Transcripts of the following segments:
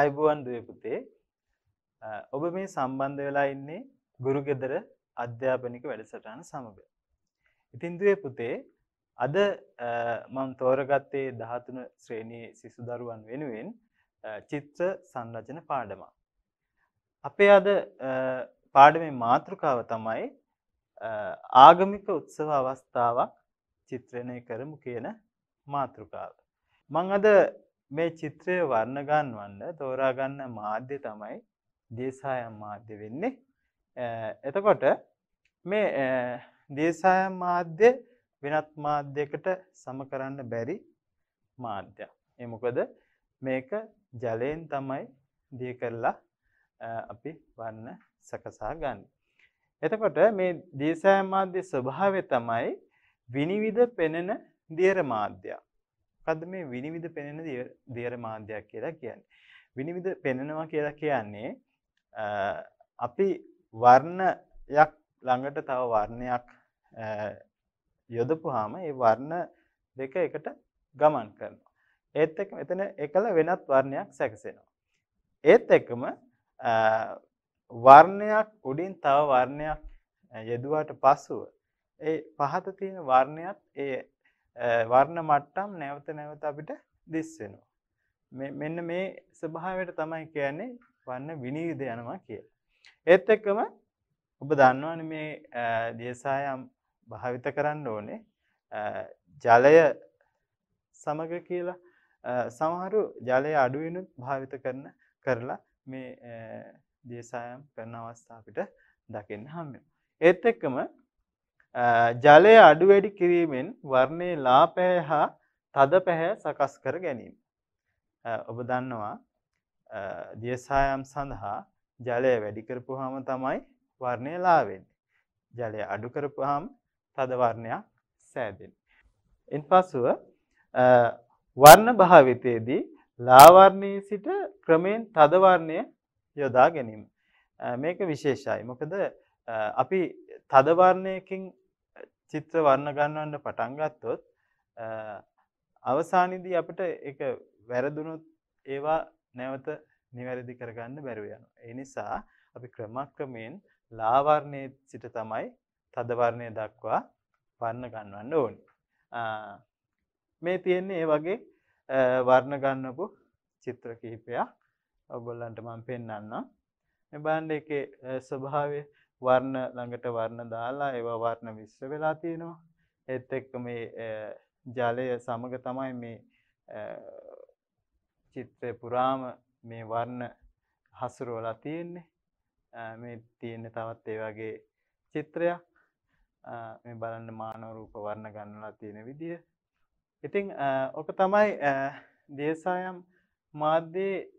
අයිබුවන් දුවේ පුතේ ඔබ මේ සම්බන්ධ වෙලා ඉන්නේ ගුරු ගෙදර අධ්‍යාපනික වැඩසටහන සමග. ඉතින් දුවේ පුතේ අද මම තෝරගත්තේ 13 ශ්‍රේණියේ සිසු දරුවන් වෙනුවෙන් චිත්‍ර සංරචන පාඩමක්. අපේ අද පාඩමේ මාතෘකාව තමයි ආගමික උත්සව අවස්ථාවක් චිත්‍රණය කරමු කියන මාතෘකාව. මං අද මේ චිත්‍රය වර්ණ ගන්වන්න තෝරා ගන්න මාධ්‍ය තමයි දේශායම් මාධ්‍ය වෙන්නේ. එතකොට මේ දේශායම් මාධ්‍ය වෙනත් මාධ්‍යයකට සම කරන්න බැරි මාධ්‍යයක්. ඒ මොකද මේක ජලයෙන් තමයි දිය කරලා අපි වර්ණ සකසා ගන්න. එතකොට මේ දේශායම් මාධ්‍ය ස්වභාවය තමයි විනිවිද පෙනෙන දියර මාධ්‍යයක්. මොකද්ද මේ විනිවිද පෙනෙන දියර මාධ්‍යයක් කියලා කියන්නේ? විනිවිද පෙනෙනවා කියලා කියන්නේ අපි වර්ණයක් ළඟට තව වර්ණයක් යොදපුවාම ඒ වර්ණ දෙක එකට ගමන් කරනවා. ඒත් එක්ක මෙතන එකල වෙනත් වර්ණයක් සැකසෙනවා. ඒත් එක්කම වර්ණයක් උඩින් තව වර්ණයක් යෙදුවට පසුව ඒ පහත තියෙන වර්ණයත් ඒ වර්ණ මට්ටම් නැවත නැවත අපිට දිස් වෙනවා. මෙන්න මේ ස්වභාවයට තමයි කියන්නේ වර්ණ විනිවිද යනවා කියලා. ඒත් එක්කම ඔබ දන්නවනේ මේ දියසායම් භාවිත කරන්න ඕනේ ජලය සමග කියලා සමහරු ජලය අඩු වෙනුත් භාවිත කරන කරලා මේ දියසායම් කරන අවස්ථා අපිට දකින්න හම්බ ඒත් එක්කම ජලය අඩු වැඩි කිරීමෙන් වර්ණයේ ලා පැහැ හා තද පැහැ සකස් කර ගැනීම. ඔබ දන්නවා දියසායම් සඳහා ජලය වැඩි කරපුවාම තමයි වර්ණය ලා වෙන්නේ. ජලය අඩු කරපුවාම තද වර්ණයක් සෑදෙන්නේ. ඉන්පසුව වර්ණ භාවිතයේදී ලා වර්ණයේ සිට ක්‍රමෙන් තද වර්ණය යොදා ගැනීම. මේක විශේෂයි. මොකද අපි තද වර්ණයකින් චිත්‍ර වර්ණ ගන්නවන්න පටන් ගත්තොත් අවසානයේදී අපිට ඒක වැරදුනොත් ඒවා නැවත නිවැරදි කරගන්න බැරුව යනවා. ඒ නිසා අපි ක්‍රමක්‍රමයෙන් ලා වර්ණයේ සිට තමයි තද වර්ණය දක්වා වර්ණ ගන්නවන්න ඕනේ. මේ තියෙන්නේ ඒ වගේ වර්ණ ගන්නපු චිත්‍ර කිහිපයක් ඔයගොල්ලන්ට මම පෙන්වන්නම්. මේ බලන්න ඒකේ ස්වභාවය වර්ණ ළඟට වර්ණ දාලා ඒවා වර්ණ මිශ්‍ර වෙලා තියෙනවා. ඒත් එක්ක මේ ජලය සමග තමයි මේ චිත්‍රය පුරාම මේ වර්ණ හසුරුවලා තියෙන්නේ. මේ තියෙන්නේ තවත් ඒ වගේ චිත්‍රයක්. මේ බලන්න මානව රූප වර්ණ ගන්නලා තියෙන විදිය. ඉතින් ඔක තමයි දේශායම් මාධ්‍යයේ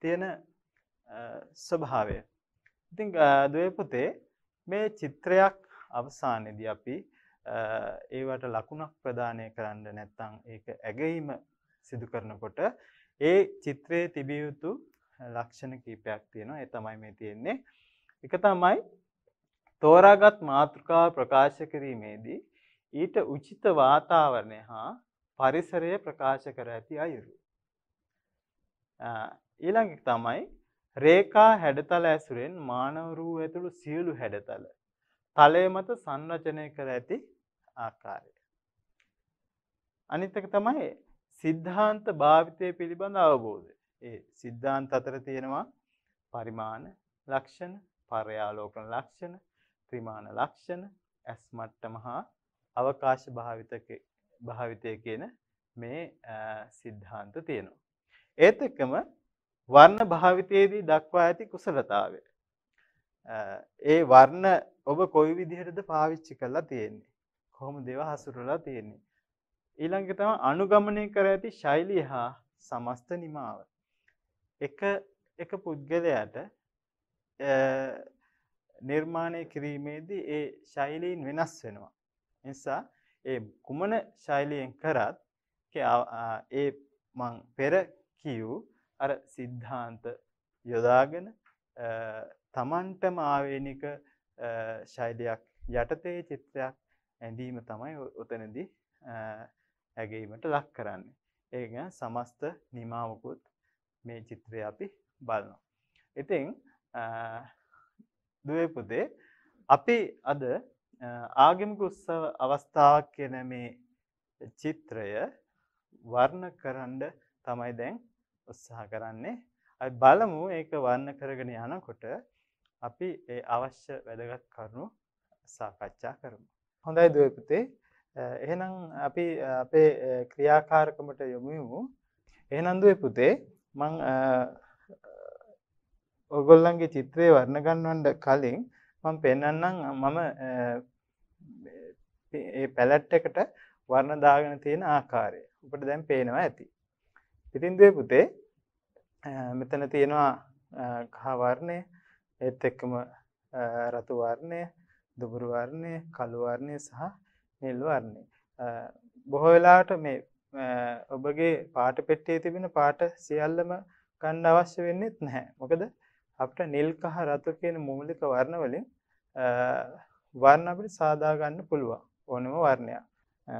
තියෙන ස්වභාවය. ඉතින් දුවේ පුතේ මේ චිත්‍රයක් අවසානයේදී අපි ඒවට ලකුණක් ප්‍රදානය කරන්න නැත්නම් ඒක ඇගීම සිදු කරනකොට ඒ චිත්‍රයේ තිබිය යුතු ලක්ෂණ කීපයක් තියෙනවා. ඒ තමයි මේ තියෙන්නේ. එක තමයි තෝරාගත් මාතෘකාව ප්‍රකාශ කිරීමේදී ඊට උචිත වාතාවරණය හා පරිසරය ප්‍රකාශ කර ඇති අයුරු. ඊළඟ තමයි රේඛා හැඩතල ඇසුරෙන් මානව රූ ඇතුළු සියලු හැඩතල තලය මත සංරචනය කර ඇති ආකාරය. අනිත් එක තමයි සිද්ධාන්ත භාවිතය පිළිබඳ අවබෝධය. ඒ සිද්ධාන්ත අතර තියෙනවා පරිමාණ ලක්ෂණ, පර්යාලෝකන ලක්ෂණ, ත්‍රිමාණ ලක්ෂණ, ඇස් මට්ටම හා අවකාශ භාවිතක භාවිතය කියන මේ සිද්ධාන්ත තියෙනවා. ඒත් එක්කම වර්ණ භාවිතයේදී දක්වා ඇති කුසලතාවය. ඒ වර්ණ ඔබ කොයි විදිහටද පාවිච්චි කරලා තියෙන්නේ? කොහොමද ඒවා හසුරලා තියෙන්නේ? ඊළඟ තමයි අනුගමනය කර ඇති ශෛලිය හා සමස්ත නිමාව. එක එක පුද්ගලයාට නිර්මාණය කිරීමේදී ඒ ශෛලීන් වෙනස් වෙනවා. නිසා ඒ කුමන ශෛලියෙන් කරත් ඒ මං පෙර කියූ අර සිද්ධාන්ත යොදාගෙන තමන්ටම ආවේනික ශෛලියක් යටතේ චිත්‍රයක් ඇඳීම තමයි ඔතනදී ඇගීමට ලක් කරන්නේ. ඒක සමස්ත නිමාවකුත් මේ චිත්‍රය අපි බලනවා. ඉතින් දුවේ පුතේ අපි අද ආගමික උත්සව අවස්ථාවක් කියන මේ චිත්‍රය වර්ණ කරන්න තමයි දැන් උත්සාහ කරන්නේ. අපි බලමු ඒක වර්ණ කරගෙන යනකොට අපි ඒ අවශ්‍ය වැදගත් කරුණු සාකච්ඡා කරමු. හොඳයි දුවේ පුතේ. එහෙනම් අපි අපේ ක්‍රියාකාරකමට යොමු වෙමු. එහෙනම් දුවේ පුතේ මං ඔයගොල්ලන්ගේ චිත්‍රය වර්ණ ගන්නවන්න කලින් මම පෙන්වන්නම් මම මේ පැලට් එකට වර්ණ දාගෙන තියෙන ආකාරය. ඔබට දැන් පේනවා ඇති. ඉතින් දුවේ පුතේ මෙතන තියෙනවා කහ වර්ණය ඒත් එක්කම රතු වර්ණය, දුබුරු වර්ණය, කළු වර්ණය සහ නිල් වර්ණය. බොහෝ වෙලාවට මේ ඔබගේ පාට පෙට්ටියේ තිබෙන පාට සියල්ලම ගන්න අවශ්‍ය වෙන්නේ නැහැ. මොකද අපිට නිල් කහ රතු කියන මූලික වර්ණ වලින් වර්ණ අපිට සාදා ගන්න පුළුවන් ඕනම වර්ණයක්.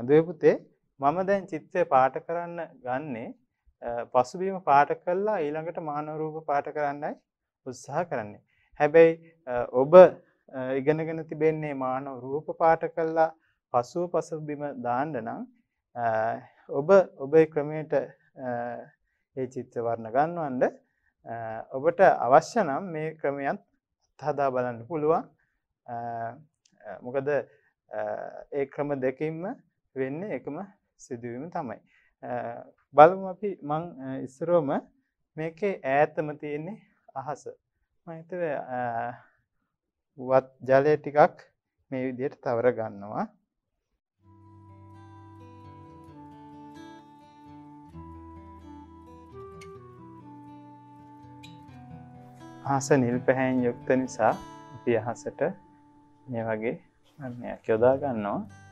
දුවේ පුතේ මම දැන් චිත්‍රය පාට කරන්න ගන්නේ පසුබිම පාට කළා ඊළඟට මානව රූප පාට කරන්නයි උත්සාහ කරන්නේ. හැබැයි ඔබ ඉගෙනගෙන තිබෙන්නේ මානව රූප පාට කළා පසුව පසුබිම දාන්න නම් ඔබ ඔබේ ක්‍රමයට ඒ චිත්‍ර වර්ණ ගන්නවන්න ඔබට අවශ්‍ය නම් මේ ක්‍රමයත් හදා බලන්න පුළුවන්. මොකද ඒ ක්‍රම දෙකින්ම වෙන්නේ එකම සිදුවීම තමයි. බලමු අපි මං ඉස්සරවම මේකේ ඈතම තියෙන්නේ අහස. මම හිතුවේ වත් ජලය ටිකක් මේ විදිහට තවර ගන්නවා. අහස නිල් පැහැයෙන් යුක්ත නිසා අපි අහසට මේ වගේ වර්ණයක් යොදා ගන්නවා.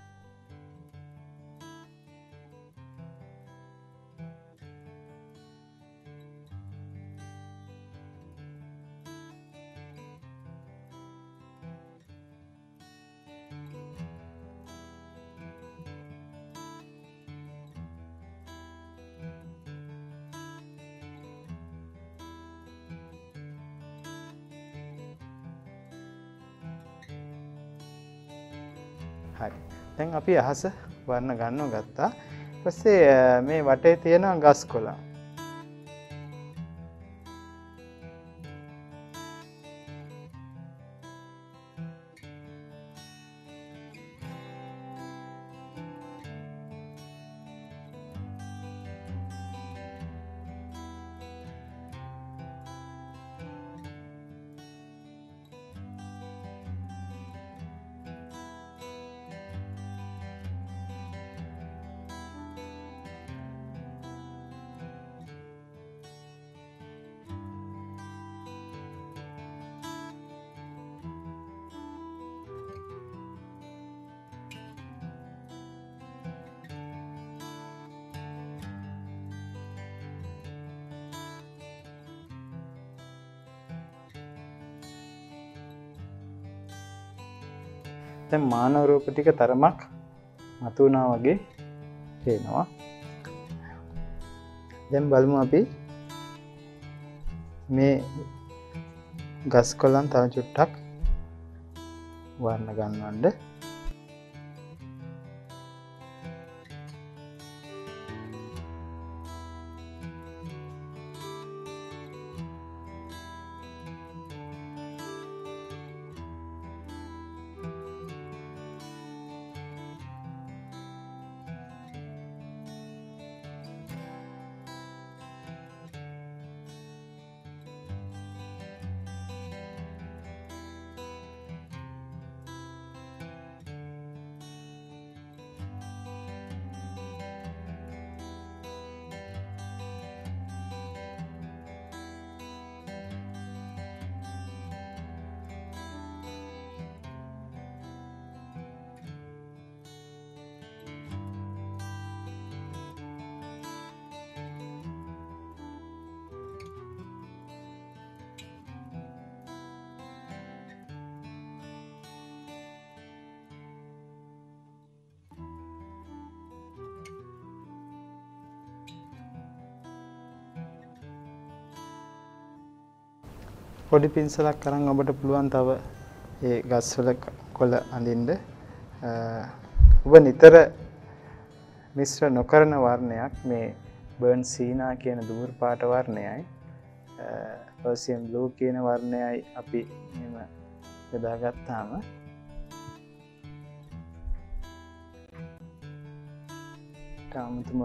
අපි අහස වර්ණ ගන්නව ගත්තා. ඊපස්සේ මේ වටේ තියෙන ගස් කොළන්. දැන් මානව රූප ටික තරමක් මතුවනා වගේ පේනවා. දැන් බලමු අපි මේ ගස් කොළන් තව චුට්ටක් වර්ණ ගන්නවන්න පොඩි පින්සලක් කරන් ඔබට පුළුවන් තව ඒ ගස්වල කොළ අඳින්න. ඔබ නිතර මිශ්‍ර නොකරන වර්ණයක් මේ බර්න් සීනා කියන දුවර පාට වර්ණයයි. පර්සියම් බ්ලූ කියන වර්ණයයි අපි මෙම යොදාගත්තාම. ටාමතුම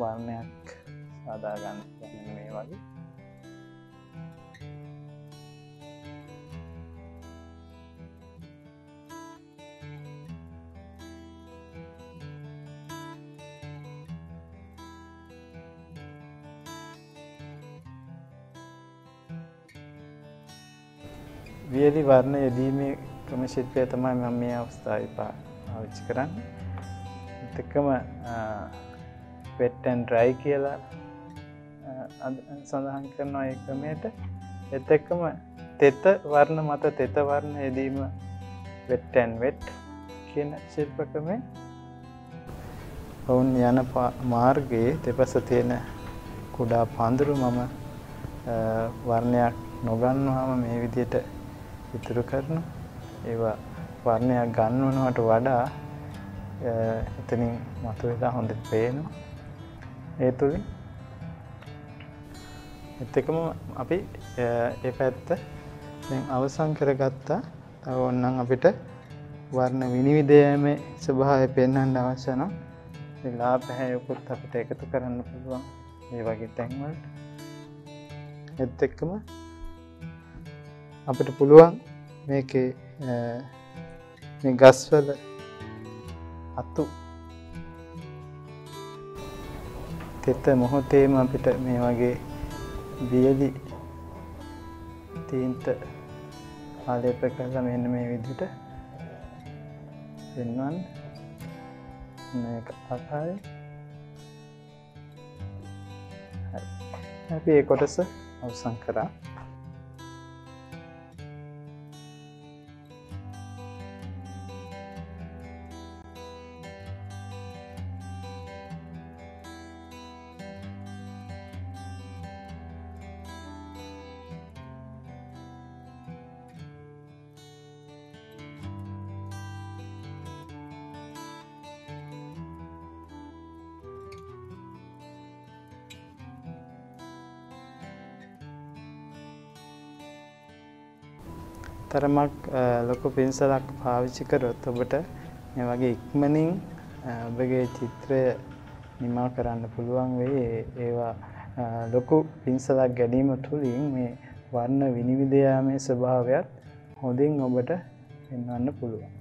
වර්ණයක් සාදාගන්න මේ වගේ. වියලි වර්ණ යෙදීමේ ක්‍රම ශිල්පය තමයි මම මේ අවස්ථාවේ පාවිච්චි කරන්නේ. එතකම වෙට් ඇන්ඩ් ඩ්‍රයි කියලා සඳහන් කරනවා ඒ ක්‍රමයට. එත් එක්කම තෙත වර්ණ මත තෙත වර්ණ යෙදීම වෙට් ඇන්ඩ් වෙට් කියන ශිල්ප ක්‍රමය. ඔවුන් යන මාර්ගයේ දෙපස තියෙන කුඩා පඳුරු මම වර්ණයක් නොගන්වාම මේ විදියට ඉතුරු කරන ඒවා වර්ණයක් ගන්නවනවට වඩා එතනින් මතු වෙලා හොඳ පේනවා. ඒ තුළින් එත් එකම අපි ඒ පැත්ත අවසං කරගත්තා. තව ඔන්නම් අපිට වර්ණ විනිවිදයමේ ස්වභාවය පෙන්හන්න අවශ්‍ය නම් ලා පැහැයකුත් අපිට එකතු කරන්න පුළුවන්. ඒ වගේ තැන්වලට. එත් එක්කම අපිට පුළුවන් මේක ගස්වල අත්තු තෙත මොහොතේම අපිට මේ වගේ වියලි තීන්ත ආලේප කරලා මෙන්න මේ විදිට පෙන්වන් ආකාරය අපි ඒ කොටස අවසං කරා. තරමක් ලොකු පින්සලක් පාවිච්චි කරොත් ඔබට මේ වගේ ඉක්මනින් ඔබගේ චිත්‍රය නිමා කරන්න පුළුවන් වෙයි. ඒවා ලොකු පින්සලක් ගැනීම තුළින් මේ වර්ණ විනිවිද යාමේ ස්වභාවයත් හොඳින් ඔබට පෙන්වන්න පුළුවන්.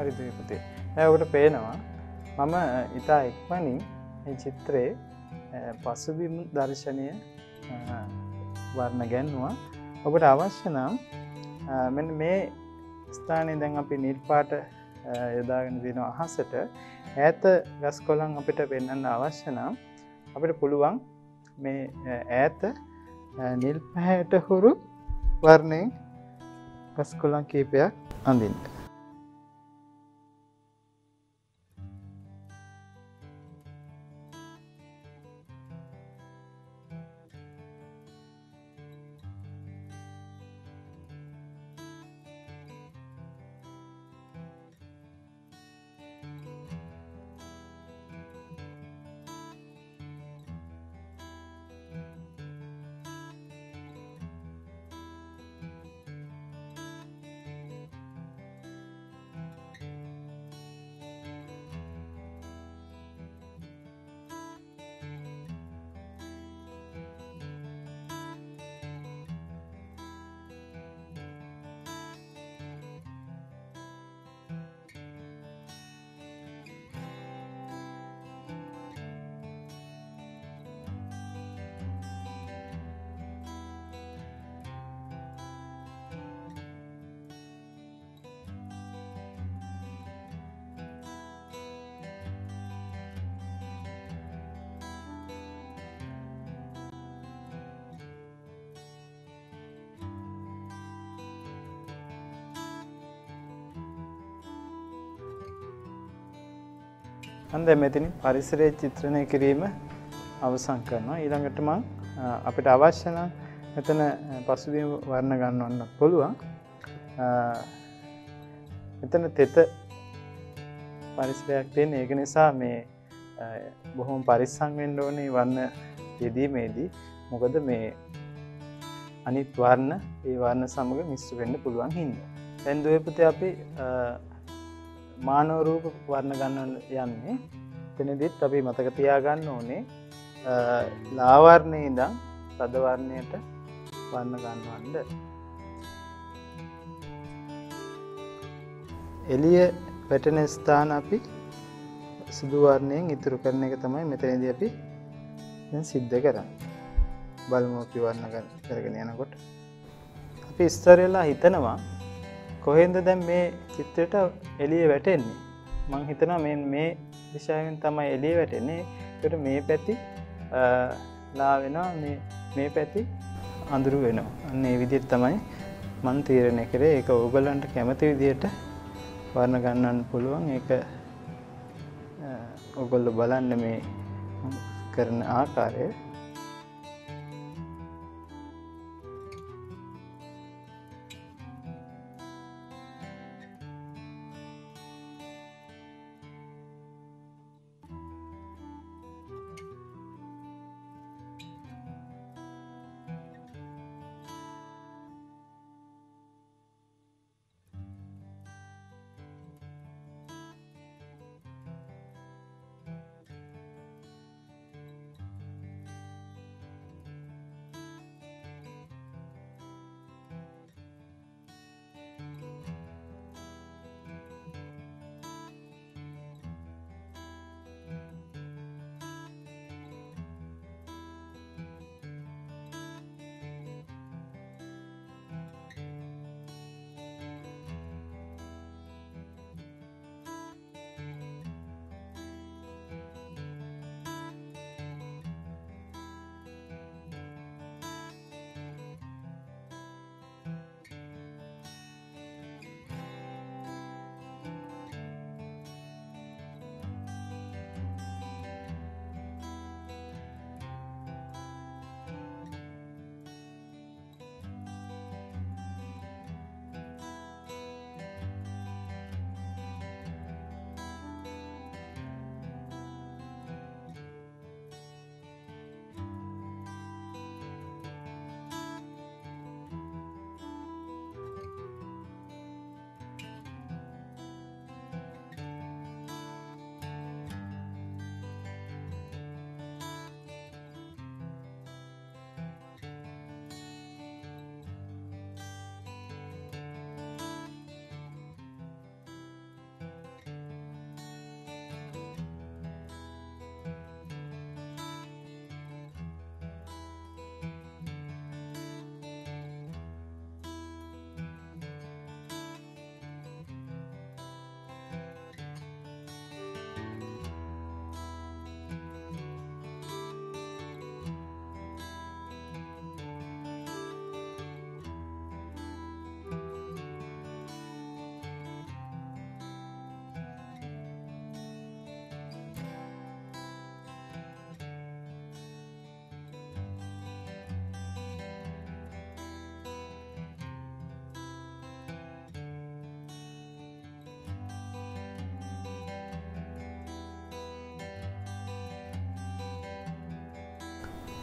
හරි දුවේ පුතේ. දැන් ඔබට පේනවා මම ඉතා ඉක්මනින් මේ චිත්‍රයේ පසුබිම් දර්ශනය වර්ණ ගැන්නවා. ඔබට අවශ්‍ය නම් මෙන්න මේ ස්ථානයේ දැන් අපි නිල් පාට යොදාගෙන තියෙන අහසට ඈත ගස් කොළන් අපිට පෙන්වන්න අවශ්‍ය නම් අපිට පුළුවන් මේ ඈත නිල් පැහැයට හුරු වර්ණයෙන් ගස් කොළන් කීපයක් අඳින්න. හන්ද මෙතිනි පරිසරය චිත්‍රණය කිරීම අවසං කරනවා. ඊළඟට මං අපිට අවශ්‍යන මෙතන පසුබිම් වර්ණ ගන්නවන්න පුළුවන්. මෙතන තෙත පරිසරයක් තියෙන. ඒක නිසා මේ බොහොම පරිස්සංවෙන් ඕනේ වන්න යෙදීමේදී. මොකද මේ අනිත් වර්ණ ඒ වර්ණ සමඟ මිස්්‍ර වෙන්න පුළුවන් හින්ද. තැන්දුවපත අපි මානවරූප වර්ණ ගන්නන්න යන්නේ. තෙනදිත් අපි මතක තියාගන්න ඕනේ ලාවර්ණය ඉදං සදවර්ණයට වන්න ගන්නවන්ඩ එලිය වැටන ස්ථාන අපි සුදුවර්ණයෙන් ඉතුරු කරන එක තමයි මෙතනද අපි සිද්ධ කරන්න. බලමෝපි වර්ණ කරගෙන යනකොට. අපි ස්තරවෙලා හිතනවා කොහෙන්ද දැන් මේ චිත්‍රයට එලිය වැටෙන්නේ? මං හිතන මෙ මේ දිශාවෙන් තමයි එලිය වැටෙන්නේ. ට මේ පැති ලා වෙනවා. මේ පැති අඳුරු වෙනවා. අන්න ඒ විදිත් තමයි මන් තීරණය කරේ. ඒක ඔගලන්ට කැමති විදියට වර්ණ ගන්නන්න පුළුවන්. ඒක ඔගොල්ල බලන්න මේ කරන ආකාරය.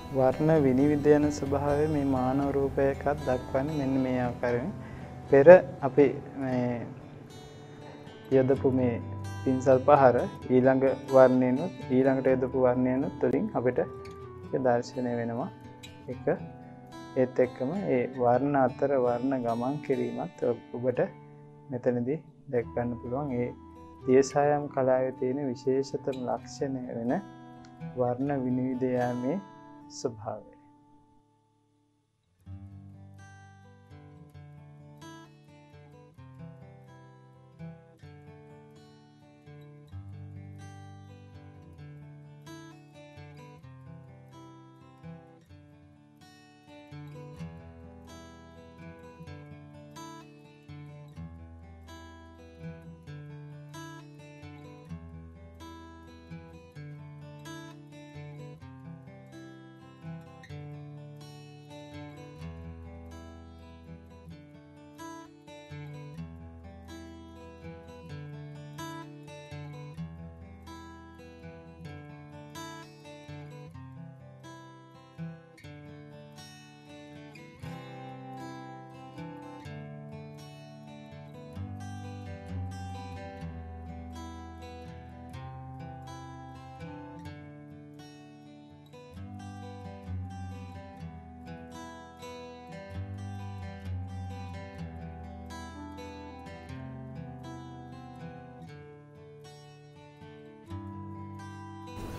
වර්ණ විනිවිද යන ස්වභාවය මේ මානව රූපයකත් දක්වන්නේ මෙන්න මේ ආකාරයෙන්. පෙර අපි මේ යොදපු මේ පින්සල් පහර ඊළඟ වර්ණයනුත් ඊළඟට යොදපු වර්ණයනුත් තුළින් අපිට දර්ශනය වෙනවා. එක ඒත් එක්කම ඒ වර්ණ අතර වර්ණ ගමන් කිරීමත් ඔබට මෙතනදී දැක්වන්න පුළුවන්. ඒ දියසායම් කලාවේ තියෙන විශේෂතම ලක්ෂණය වෙන වර්ණ විනිවිදයාමේ ස්වභාවය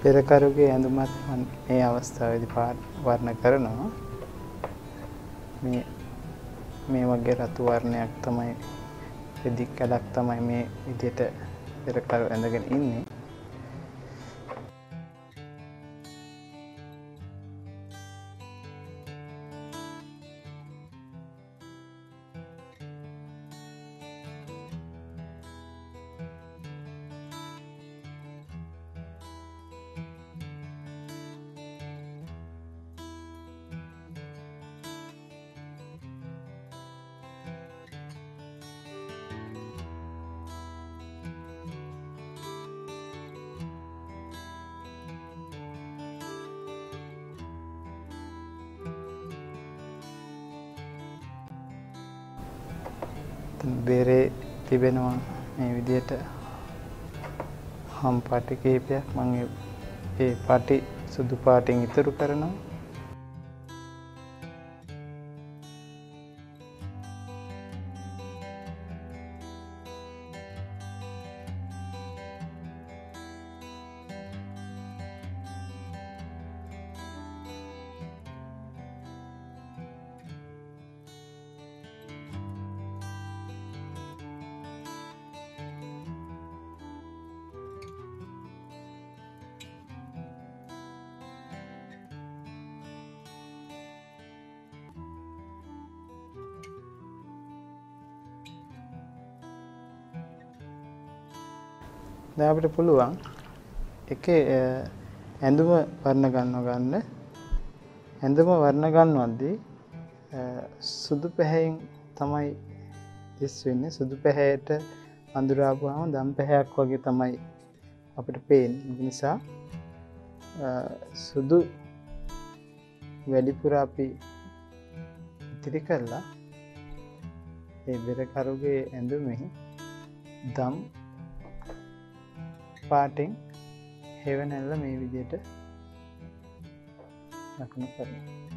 පෙරකරුගේ ඇඳුමත් මේ අවස්ථාවේදී වර්ණ කරනවා. මේ මේ වගේ රතු වර්ණයක් තමයි රෙදි කැලක් තමයි මේ විදිහට පෙරකරු ඇඳගෙන ඉන්නේ. බෙරේ තිබෙනවා මේ විදියට හම් පටි කීපයක් මම ඒ පටි සුදු පාටින් ඉතුරු කරනවා. පුළුවන්. එකේ ඇඳුම වර්ණ ගන්නව ගන්න ඇඳුම වර්ණ ගන්නවද්දී සුදු පැහැයෙන් තමයි දිස් වෙන්නේ. සුදු පැහැයට අඳුරාපුවාම දම් පැහැයක් වගේ තමයි අපිට පේන්නේ. නිසා සුදු වැඩිපුර අපි ඉතිරි කරලා ඒ බෙරකරුගේ ඇඳුමෙහි දම් පාටෙන් හෙවනැල්ල මේ විදියට ලකුණු කරනවා.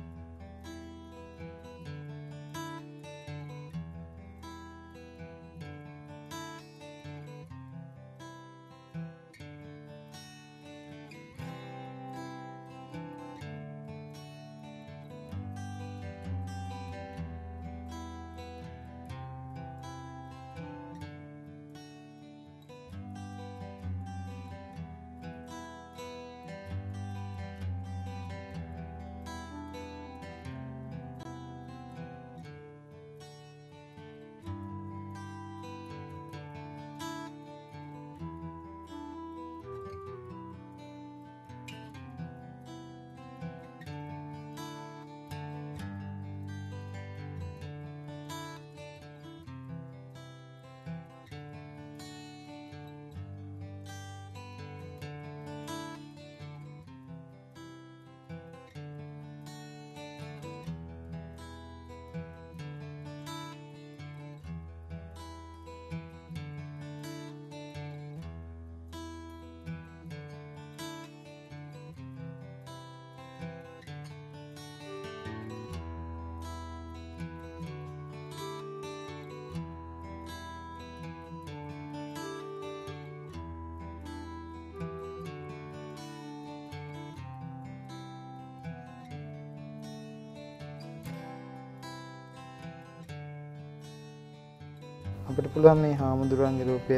අපිට පුළුවන් මේ හාමුදුරුවන්ගේ රූපය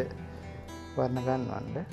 වර්ණ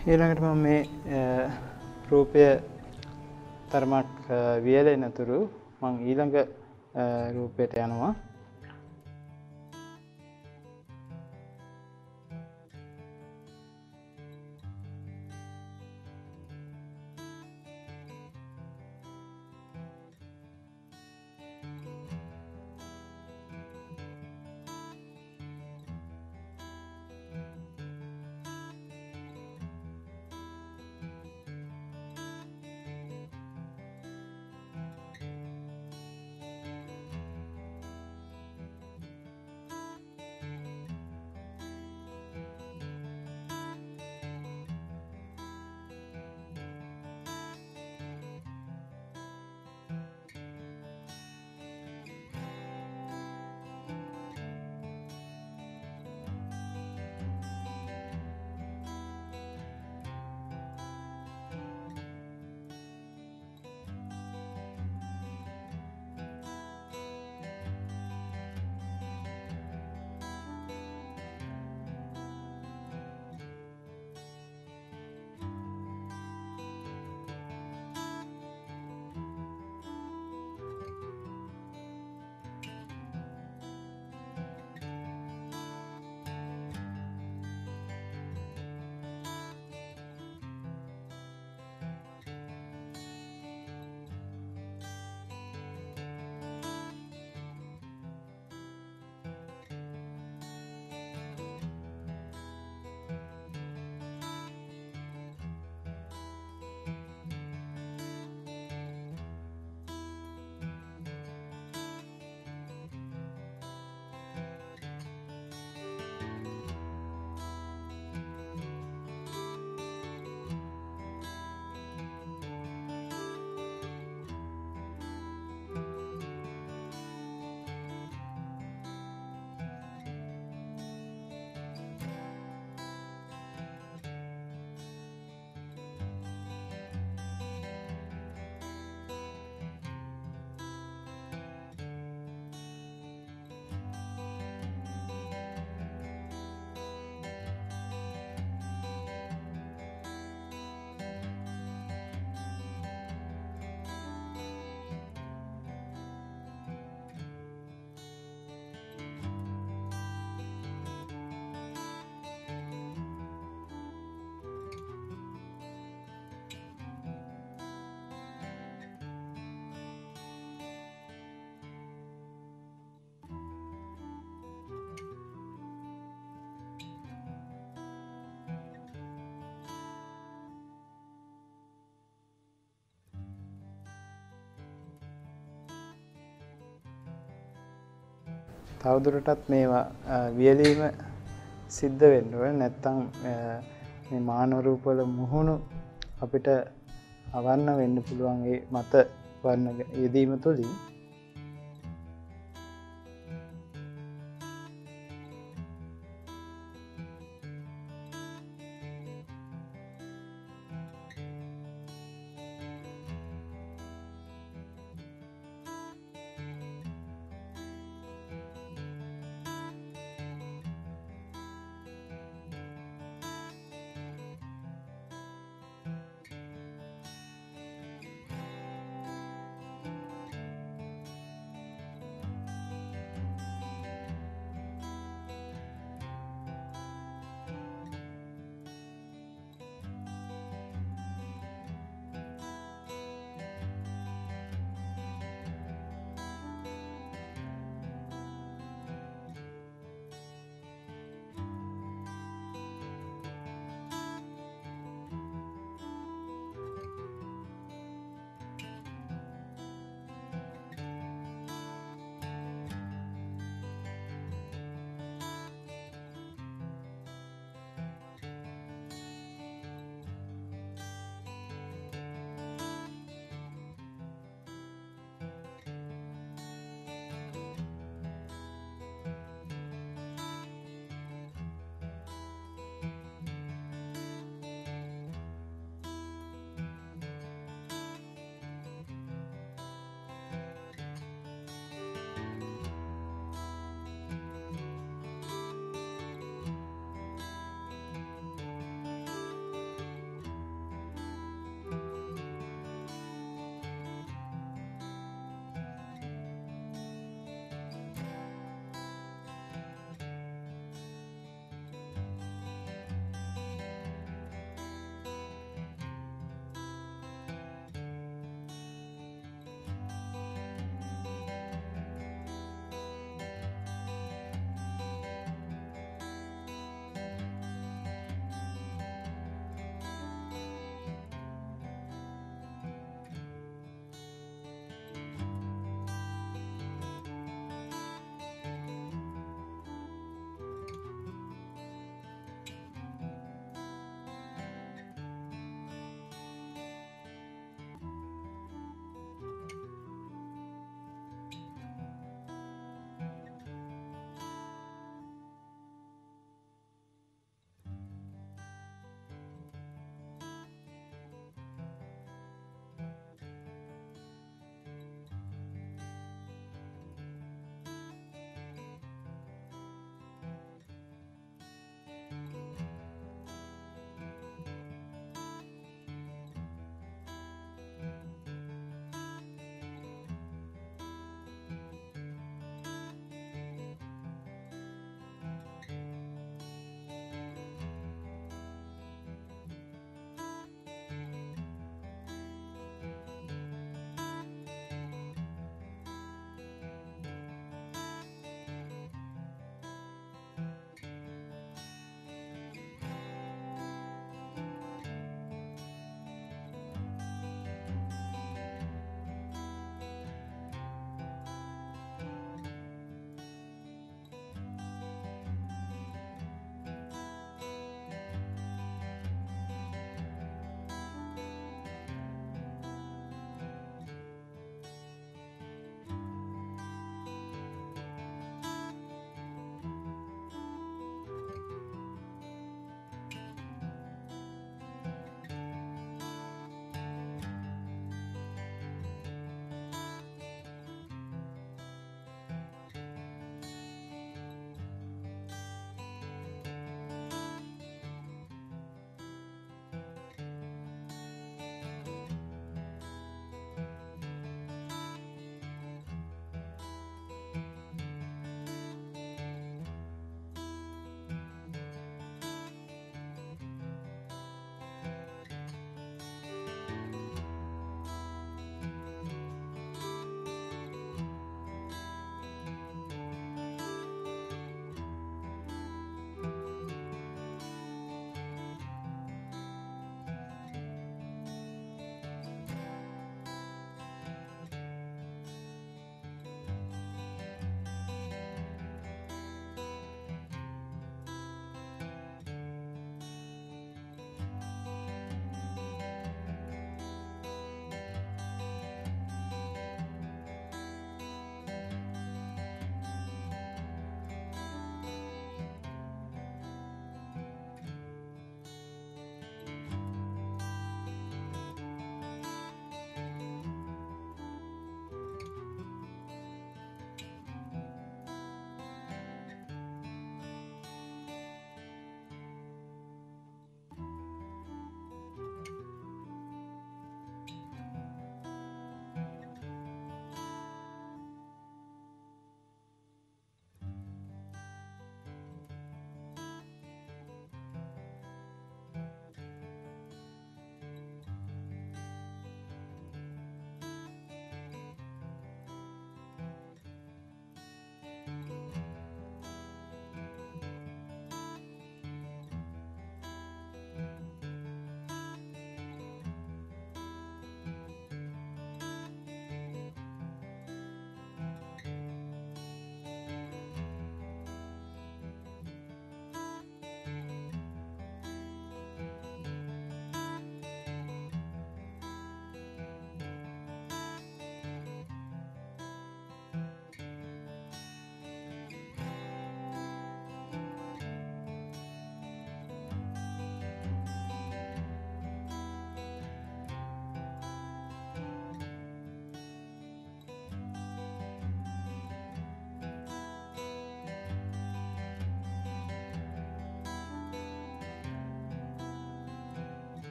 ඊළඟට මම මේ රූපය තරමක් වියලෙනතුරු මං ඊළඟ රූපයට යනවා. තවදුරටත් මේවා වියලීම සිද්ධ වෙන්න ඕන නැත්තම් මේ මානවරූපවල මුහුණු අපිට අවන්න වෙන්න පුළුවන්ගේ මත වන්න යෙදීම තුළින්.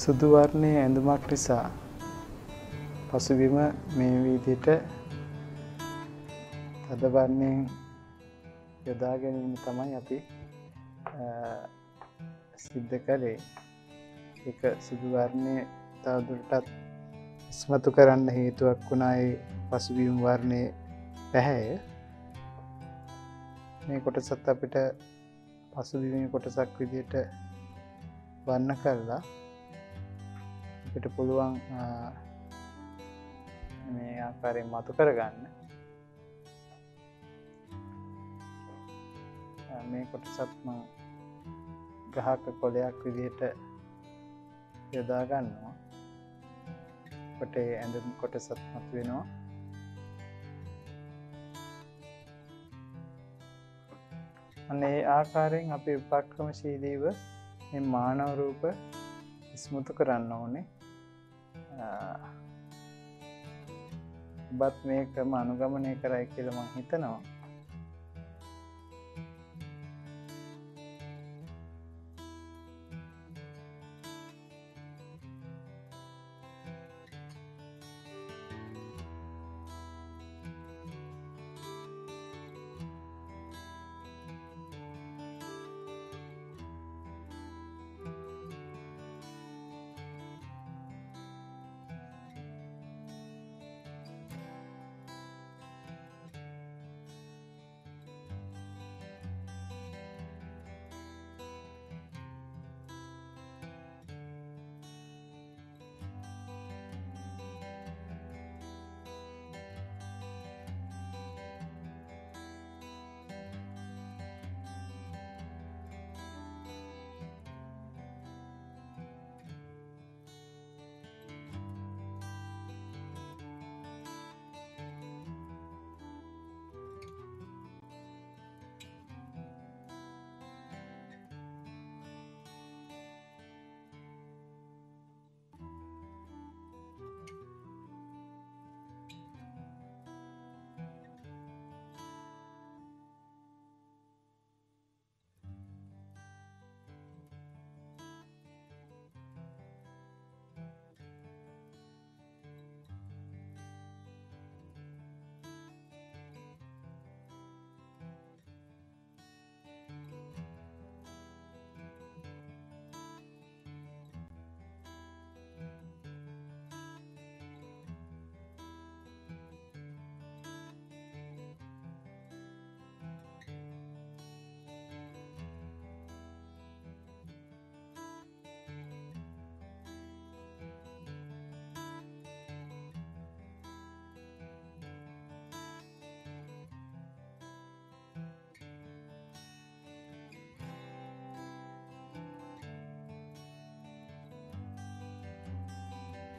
සුදු වර්ණයේ ඇඳුමක් නිසා පසුබිම මේ විදිහට තද වර්ණයෙන් යොදා ගැනීම තමයි අපි සිද්ධ කළේ. එක සුදු වර්ණය තවදුරටත් ඉස්මතු කරන්න හේතුවක් වුණායි පසුබිම් වර්ණය පැහැය. මේ කොටසත් අපිට පසුබිම කොටසක් විදියට වන්න කරලා අපිට පුළුවන් මේ ආකාරයෙන් මතු කරගන්න. මේ කොටසත්ම ගහක කොලයක් විදිහට යොදා ගන්නවා. කොටේ ඇඳුම් කොටසත් මතු වෙනවා. අන්නේ ආකාරයෙන් අපි උපක්‍රමශීලීව මේ මානව රූප ඉස්මුතු කරන්න ඕනේ. බත් මේ ක්‍රම අනුගමනය කරයි කියලම හිතනවා.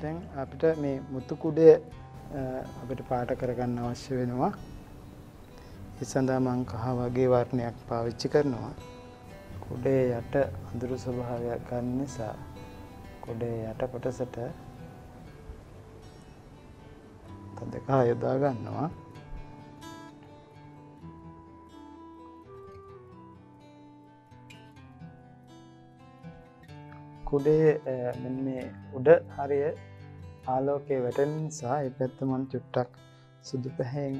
දැන් අපිට මේ මුතු කුඩය අපිට පාට කරගන්න අවශ්‍ය වෙනවා. ඒ සඳහා මං කහ වගේ වර්ණයක් පාවිච්චි කරනවා. කුඩේ යට අඳුරු ස්වභාවයක් ගන්න නිසා කුඩේ යට කොටසට තද කහ යොදා ගන්නවා. කුඩේ මෙන්න මේ උඩ හරිය ආලෝකය වැටෙන නිසා ඒ පැත්ත මම චුට්ටක් සුදු පැහැයෙන්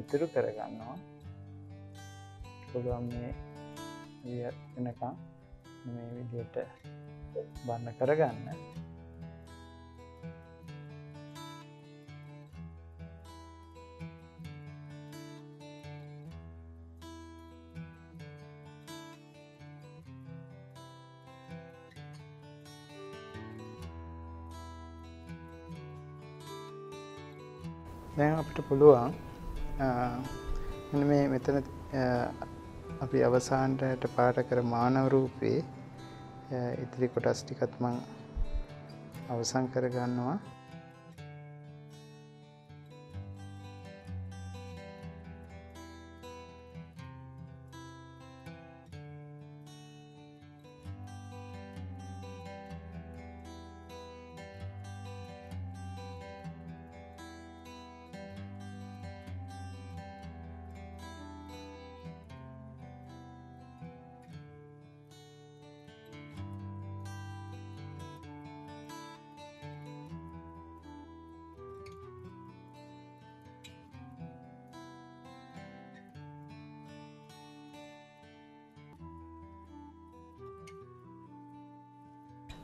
ඉතුරු කරගන්නවා. පුළුවන් මේ වෙනකම් මේ විදියට බන්න කරගන්න. අපිට පුළුවන්. මේ මෙතන අපි අවසාන්ටයට පාට කර මානව රූපයේ ඉතිරි කොටස් ටිකත් මං අවසන් කරගන්නවා.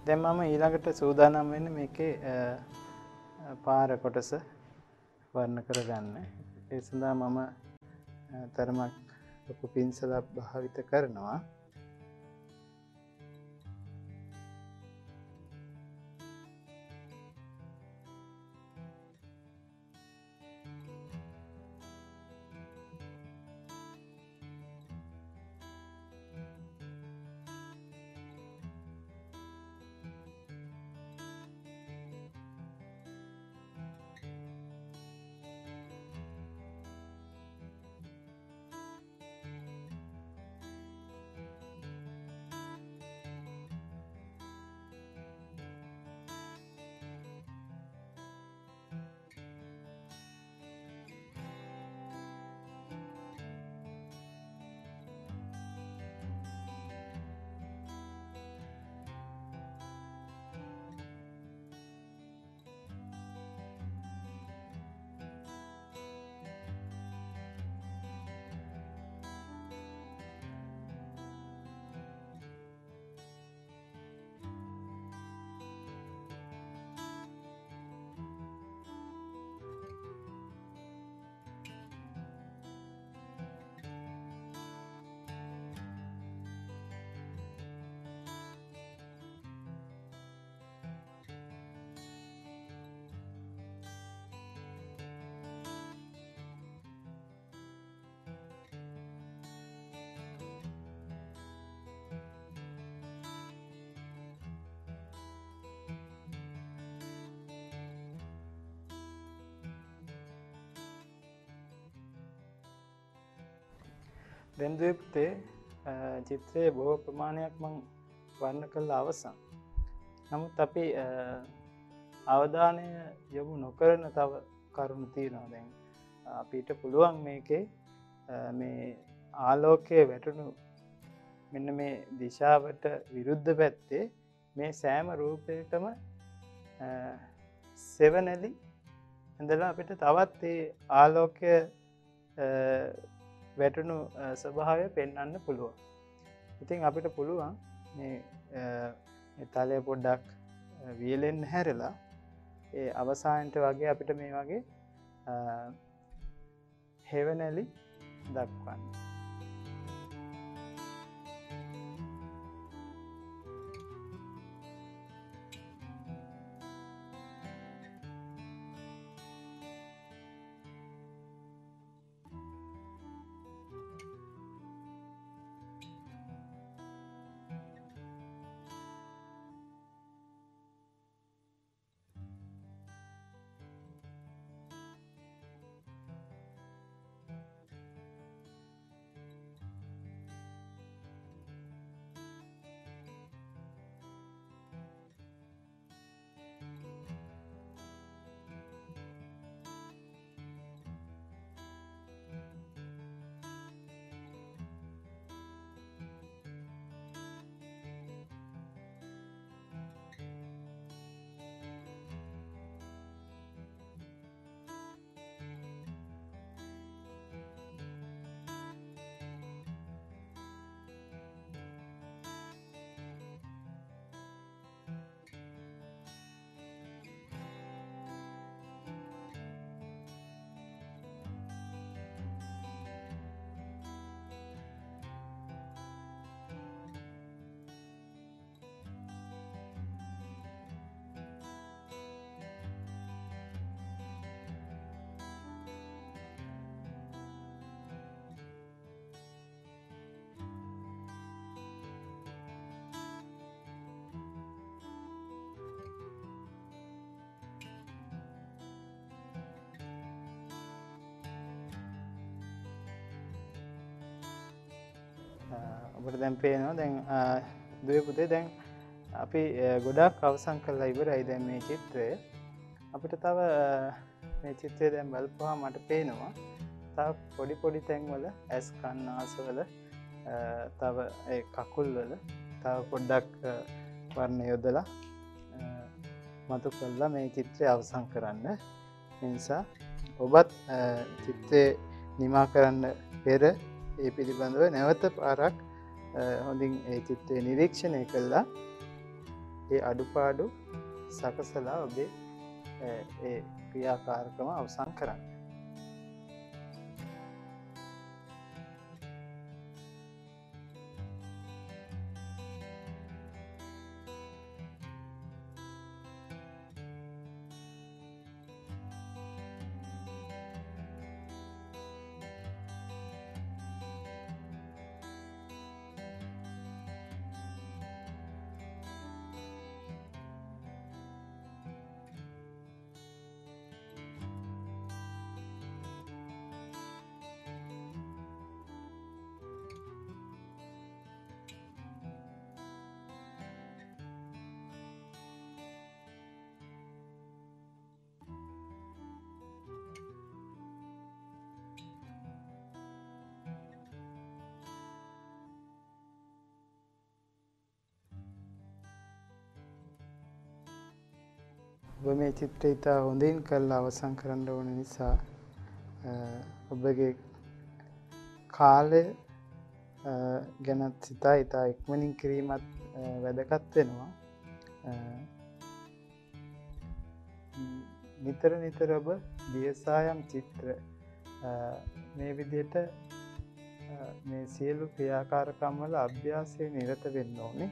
දැන් මම ඊළඟට සූදානම් වෙන්නේ මේකේ අ, අ, පාර කොටස වර්ණ කරගන්න. ඒ සඳහා මම අ, තරමක් ලොකු පින්සලක් භාවිත කරනවා. දැන්දුවේ පුතේ අ, චිත්‍රයේ බොහෝ ප්‍රමාණයක් මං වර්ණ කළ අවසන්. නමුත් අපි අ, අවධානය යොමු නොකරන තව කරුණු තියෙනවා දැන් අපිට පුළුවන් මේකේ අ, මේ ආලෝකය වැටුණු මෙන්න මේ දිශාවට විරුද්ධ පැත්තේ මේ සෑම රූපයකම අ, සෙවනැලි ඇඳලා අපිට තවත් ඒ ආලෝකය අ, වැටුණු අ, ස්වභාවය පෙන්වන්න පුළුවන්. ඉතින් අපිට පුළුවන් මේ අ, මේ තලය පොඩ්ඩක් අ, වියලෙන් හැරලා ඒ අවසානට වගේ අපිට මේ වගේ අ, හෙවනැලි දක්වන්න. ඔබට දැන් පේනවා. දැන් දුව පුතේ දැන් අපි අ, ගොඩක් අවසං කරලා ඉවරයි දැන් මේ චිත්‍රය. අපිට තව අ, මේ චිත්‍රය දැන් බලපුවා මට පේනවා. තව පොඩි පොඩි තැන්වල ඇස් කන්නාසවල අ, තව ඒ කකුල්වල තව පොඩ්ඩක් අ, වර්ණ යොදලා අ, මතු කල්ලා මේ චිත්‍රය අවසං කරන්න. නිසා ඔබත් අ, චිත්‍රය නිමා කරන්න පෙර ඒ පිළිබඳව නැවත පාරක් අ, හොඳින් ඒ චිත්‍රය නිරීක්ෂණය කල්ලා ඒ අඩුපාඩු සකසලා ඔබේ ඒ ක්‍රියාකාරකම අවසන් කරන්න. මේ චිත්‍ර ඉතා හොඳින් කරලා අවසන් කරන්න ඕන නිසා ඔබගේ කාලය ගැනත් සිතා ඉතා ඉක්මනින් කිරීමත් වැදගත් වෙනවා. නිතර නිතර ඔබ දියසායම් චිත්‍ර මේ විදියට මේ සියලු ක්‍රියාකාරකම්වල අභ්‍යාසය නිරත වෙන්න ඕනේ.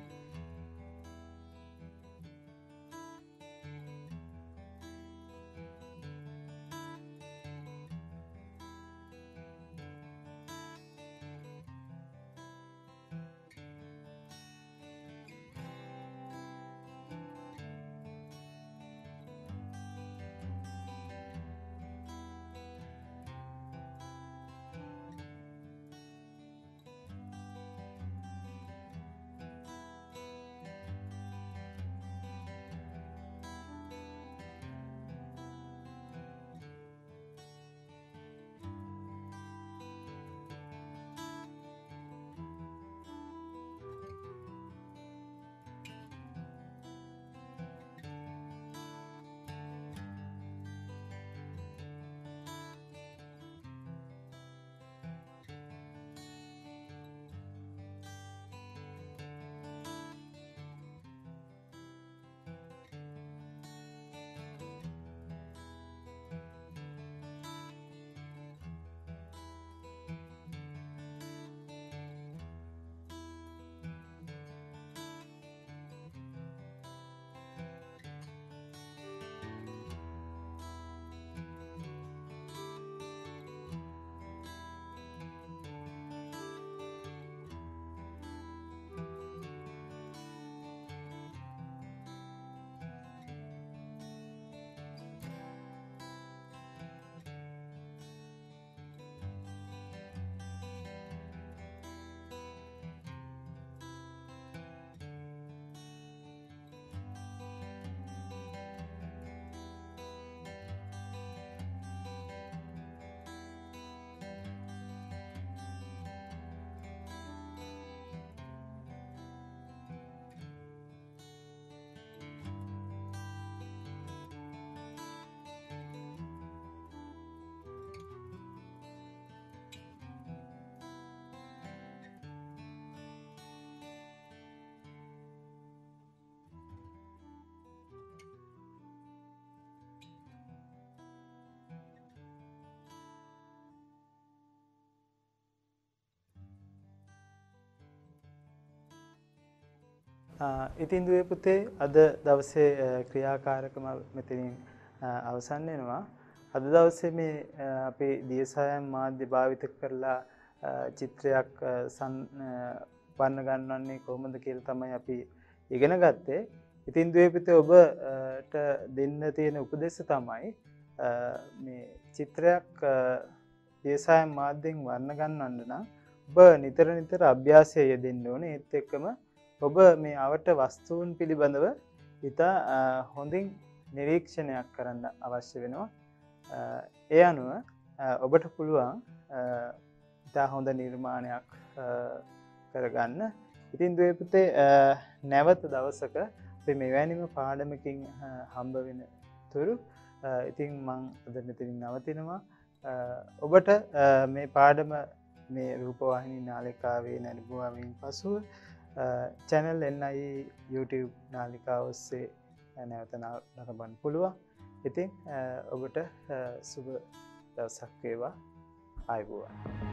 ඉතින් දුවේ පුතේ අද දවසේ ක්‍රියාකාරකම මෙතනින් අවසන් වෙනවා. අද දවසේ මේ අපේ දියසයන් මාධ්‍ය භාවිත කරලා චිත්‍රයක් වර්ණ ගන්නවන්නේ කොහොමද කියලා තමයි අපි ඉගෙන ගත්තේ. ඉතින් දුවේ පුතේ ඔබට දෙන්න තියෙන උපදෙස් තමයි මේ චිත්‍රයක් දියසයන් මාධ්‍යෙන් වර්ණ ගන්නවන්න නම් ඔබ නිතර නිතර අභ්‍යාසය යෙදෙන්න ඕනේ. ඒත් එක්කම ඔබ මේ අවට වස්තුූන් පිළිබඳව ඉතා හොඳින් නිරීක්ෂණයක් කරන්න අවශ්‍ය වෙනවා. ඒ අනුව ඔබට පුළුවන් ඉතා හොඳ නිර්මාණයක් කරගන්න. ඉතින් දපතේ නැවත දවසක අප මෙවැනිම පාඩමකින් හම්බ වෙන තුරු ඉතින් මං අද මෙතරින් නවතිනවා. ඔබට මේ පාඩම මේ රූපවාහිනි නාලිකාවේ නැරබුවමින් පසුව චැනල් එන්නයි YouTube නාලිකා ඔස්සේ නැවත නරබන් පුළුවන් ඉතින් ඔබට සුබ දවසක් වේවා අයිබුවන්.